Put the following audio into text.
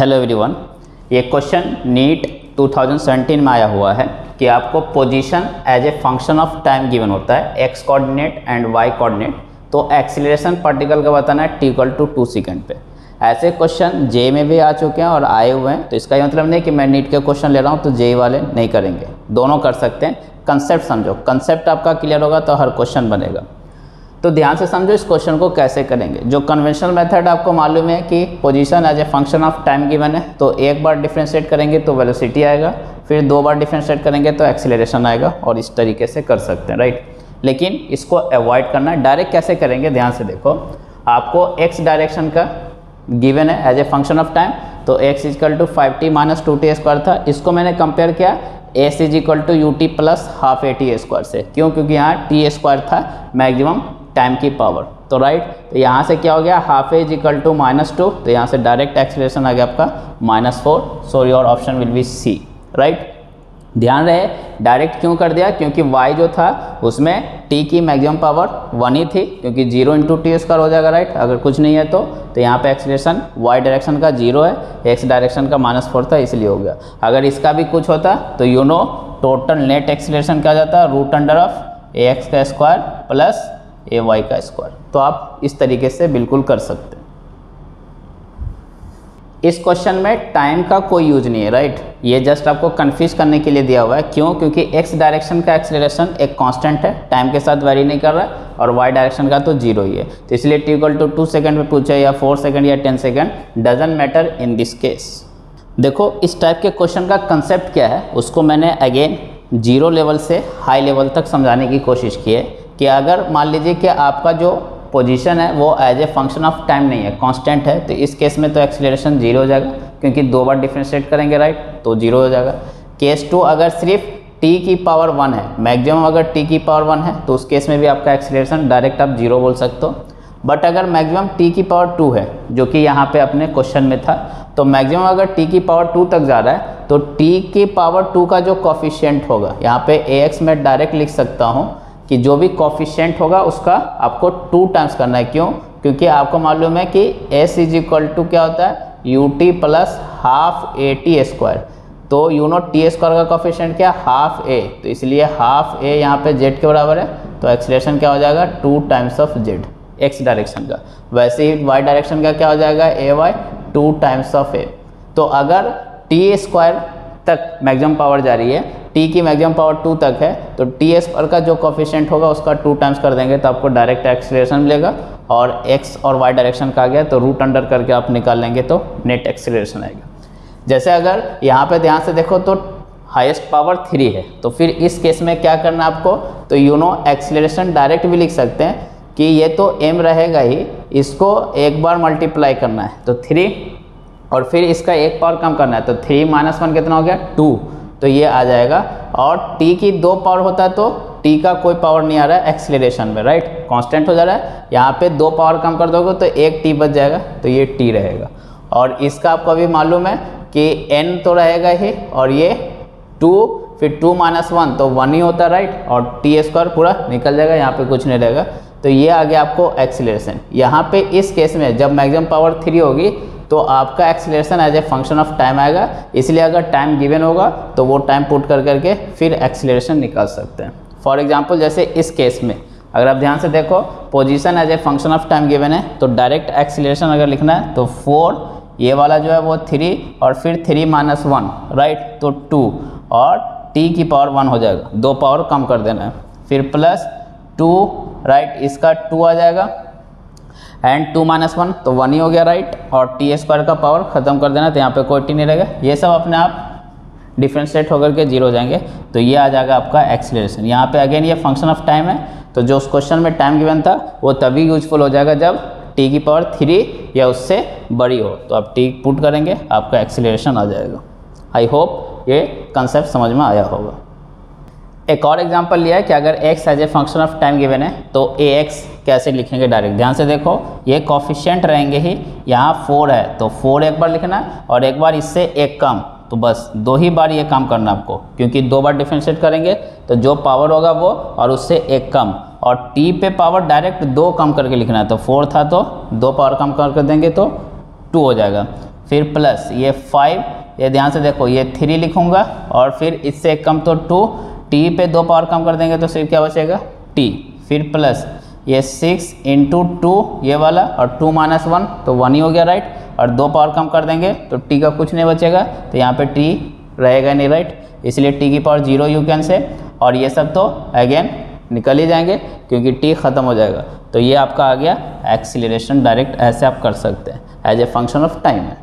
Hello everyone ये question NEET 2017 में आया हुआ है कि आपको position as a function of time given होता है X coordinate and Y coordinate तो एक्सीलरेशन पार्टिकल का बताना है टीकल टू टू सेकेंड पे. ऐसे क्वेश्चन जे में भी आ चुके हैं और आए हुए हैं। तो इसका ये मतलब नहीं कि मैं नीट के क्वेश्चन ले रहा हूँ तो जे वाले नहीं करेंगे। दोनों कर सकते हैं। कंसेप्ट समझो। कंसेप्ट आपका क्लियर होगा तो हर क्वेश्चन बनेगा। तो ध्यान से समझो इस क्वेश्चन को कैसे करेंगे। जो कन्वेंशनल मेथड आपको मालूम है कि position as a function of time given है तो एक बार डिफ्रेंशिएट करेंगे तो वेलोसिटी आएगा, फिर दो बार डिफ्रेंशिएट करेंगे तो एक्सीलरेशन आएगा और इस तरीके से कर सकते हैं राइट लेकिन इसको अवॉइड करना डायरेक्ट कैसे करेंगे? ध्यान से देखो, आपको एक्स डायरेक्शन का गिवन है as a function of time तो X equal to five T minus two T square था। इसको मैंने कंपेयर किया S is equal to U T plus half A T square से। क्यों? क्योंकि यहाँ टी स्क्वायर था मैक्सिमम टाइम की पावर तो राइट तो यहाँ से क्या हो गया? Half as equal to minus two तो यहाँ से डायरेक्ट एक्सलेशन आ गया आपका minus four so your option will be C right ध्यान रहे डायरेक्ट क्यों कर दिया? क्योंकि y जो था, उसमें t की मैक्सिमम पावर वन ही थी, क्योंकि ज़ीरो इंटू टी स्क्वायर हो जाएगा राइट अगर कुछ नहीं है तो तो यहाँ पे एक्सलेशन y डायरेक्शन का ज़ीरो है, x डायरेक्शन का माइनस फोर था, इसलिए हो गया। अगर इसका भी कुछ होता तो you know total net acceleration क्या जाता? Root under of A X का स्क्वायर प्लस ए वाई का स्क्वायर तो आप इस तरीके से बिल्कुल कर सकते हैं। इस क्वेश्चन में टाइम का कोई यूज़ नहीं है राइट ये जस्ट आपको कन्फ्यूज़ करने के लिए दिया हुआ है। क्यों? क्योंकि एक्स डायरेक्शन का एक्सलेशन एक कांस्टेंट है। टाइम के साथ वेरी नहीं कर रहा है और वाई डायरेक्शन का तो ज़ीरो ही है। तो इसलिए टीकल टू टू सेकेंड में पूछे या फोर सेकेंड या ten second doesn't matter in this case देखो, इस टाइप के क्वेश्चन का कंसेप्ट क्या है? उसको मैंने अगेन ज़ीरो लेवल से हाई लेवल तक समझाने की कोशिश की है। कि अगर मान लीजिए कि आपका जो पोजीशन है, वो as a function of time नहीं है कांस्टेंट है तो इस केस में तो एक्सीलरेशन ज़ीरो हो जाएगा, क्योंकि दो बार डिफ्रेंशिएट करेंगे राइट तो ज़ीरो हो जाएगा। केस टू अगर सिर्फ़ टी की पावर वन है मैक्सिमम अगर टी की पावर वन है तो उस केस में भी आपका एक्सीलरेशन डायरेक्ट आप ज़ीरो बोल सकते हो। बट अगर मैक्सिमम टी की पावर टू है, जो कि यहाँ पे अपने क्वेश्चन में था तो मैक्सिमम अगर टी की पावर टू तक जा रहा है तो टी की पावर टू का जो कॉफिशियंट होगा, यहाँ पे ए एक्स में डायरेक्ट लिख सकता हूँ कि जो भी कॉफिशेंट होगा उसका आपको टू टाइम्स करना है। क्यों? क्योंकि आपको मालूम है कि एस इज़ इक्वल टू क्या होता है? U t plus half a t square तो यू नो टी स्क्वायर का कॉफिशेंट क्या? हाफ़ ए तो इसलिए हाफ़ ए यहाँ पे जेड के बराबर है। तो एक्सलेशन क्या हो जाएगा? Two times of Z X direction का। वैसे ही वाई डायरेक्शन का क्या हो जाएगा? A Y two times of A तो अगर टी स्क्वायर तक मैक्सिमम पावर जा रही है। टी की मैक्सिमम पावर टू तक है। तो टी एस पर का जो कॉफिशेंट होगा, उसका टू टाइम्स कर देंगे तो आपको डायरेक्ट एक्सीलरेशन मिलेगा। और एक्स और वाई डायरेक्शन का आ गया तो रूट अंडर करके आप निकाल लेंगे तो नेट एक्सीलरेशन आएगा। जैसे अगर यहाँ पे ध्यान से देखो तो हाईएस्ट पावर थ्री है। तो फिर इस केस में क्या करना आपको? तो यू नो एक्सीलरेशन डायरेक्ट भी लिख सकते हैं कि ये तो एम रहेगा ही, इसको एक बार मल्टीप्लाई करना है। तो थ्री और फिर इसका एक पावर कम करना है तो थ्री माइनस वन कितना हो गया? टू तो ये आ जाएगा। और t की दो पावर होता है तो t का कोई पावर नहीं आ रहा है एक्सलेशन में राइट कांस्टेंट हो जा रहा है। यहाँ पे दो पावर कम कर दोगे तो एक t बच जाएगा तो ये t रहेगा। और इसका आपको अभी मालूम है कि n तो रहेगा ही, और ये 2 फिर 2 माइनस वन तो वन ही होता है राइट और टी स्क्वायर पूरा निकल जाएगा, यहाँ पे कुछ नहीं रहेगा। तो ये आ गया आपको एक्सीलरेशन यहाँ पे इस केस में जब मैक्सिमम पावर थ्री होगी तो आपका acceleration as a function of time आएगा। इसलिए अगर टाइम गिवन होगा तो वो टाइम पुट कर करके फिर एक्सीलरेशन निकाल सकते हैं। फॉर एग्ज़ाम्पल जैसे इस केस में, अगर आप ध्यान से देखो position as a function of time given है तो डायरेक्ट एक्सीलरेशन अगर लिखना है तो फोर ये वाला जो है वो थ्री और फिर थ्री माइनस वन राइट तो टू और टी की पावर वन हो जाएगा। दो पावर कम कर देना है। फिर प्लस टू राइट इसका टू आ जाएगा। एंड टू माइनस वन तो वन ही हो गया राइट, और टी स्क्वायर का पावर खत्म कर देना तो यहाँ पे कोई टी नहीं रहेगा। ये सब अपने आप डिफ्रेंशिएट होकर के ज़ीरो हो जाएँगे। तो ये आ जाएगा आपका एक्सीलरेशन यहाँ पे अगेन ये फ़ंक्शन ऑफ़ टाइम है। तो जो उस क्वेश्चन में टाइम गिवन था, वो तभी यूजफुल हो जाएगा जब टी की पावर थ्री या उससे बड़ी हो। तो आप टी पुट करेंगे, आपका एक्सीलरेशन आ जाएगा। आई होप ये कंसेप्ट समझ में आया होगा। एक और एग्जांपल लिया है कि अगर x as a function of time given है तो ए एक्स कैसे लिखेंगे डायरेक्ट ध्यान से देखो, ये कॉफिशियंट रहेंगे ही, यहाँ फोर है तो फोर एक बार लिखना और एक बार इससे एक कम तो बस दो ही बार ये काम करना आपको, क्योंकि दो बार डिफ्रेंशिएट करेंगे तो जो पावर होगा वो और उससे एक कम, और टी पे पावर डायरेक्ट दो कम करके लिखना है तो फोर था तो दो पावर कम करके देंगे तो टू हो जाएगा। फिर प्लस ये फाइव ये ध्यान से देखो, ये थ्री लिखूँगा और फिर इससे कम तो टू टी पे दो पावर कम कर देंगे तो सिर्फ़ क्या बचेगा? टी फिर प्लस ये सिक्स इंटू टू ये वाला, और टू माइनस वन तो वन ही हो गया राइट और दो पावर कम कर देंगे तो टी का कुछ नहीं बचेगा तो यहाँ पे टी रहेगा नहीं राइट इसलिए टी की power zero you can say और ये सब तो अगेन निकल ही जाएँगे, क्योंकि टी ख़त्म हो जाएगा. तो ये आपका आ गया एक्सीलरेशन डायरेक्ट ऐसे आप कर सकते हैं. As a function of time है